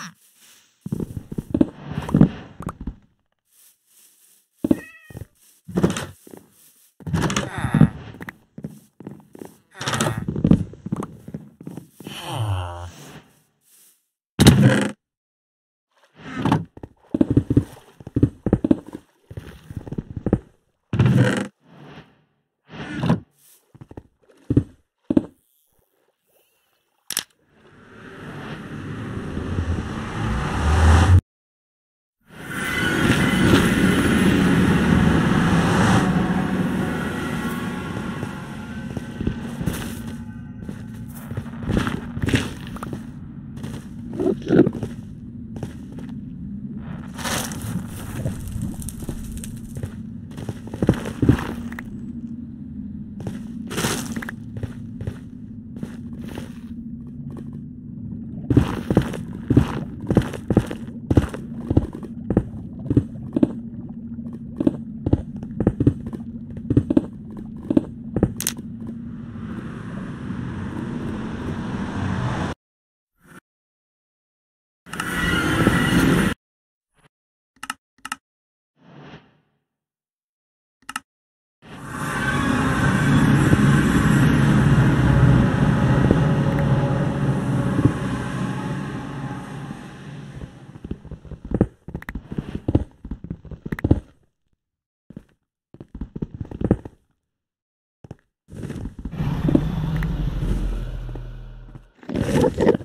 laugh. Yeah.